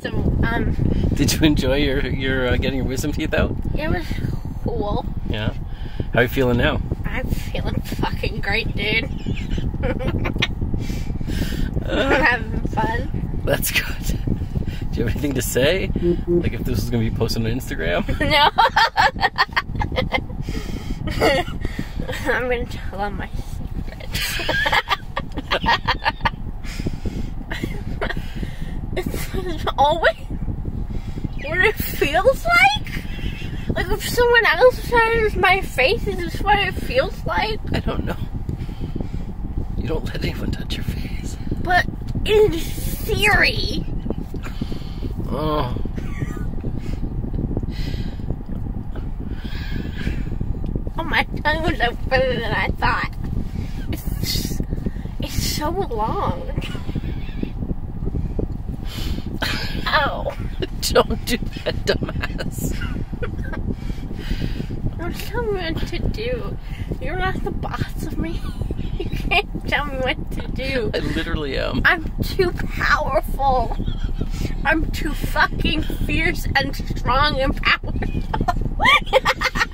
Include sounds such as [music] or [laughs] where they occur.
So, um, Did you enjoy your your uh, getting your wisdom teeth out? it was cool. Yeah. How are you feeling now? I'm feeling fucking great, dude. I'm [laughs] Uh, having fun. that's good. Do you have anything to say? Like if this was gonna be posted on Instagram? [laughs] No. [laughs] I'm gonna tell them my secrets. It's [laughs] always what it feels like. Like if someone else touches my face, is this what it feels like? I don't know. You don't let anyone touch your face. But in theory, Oh. oh my tongue was out further than I thought. It's it's so long. Oh. [laughs] Don't do that, dumbass. Don't tell me what to do. You're not the boss of me. [laughs] You can't tell me what to do. I literally am. I'm too powerful. I'm too fucking fierce and strong and powerful. [laughs]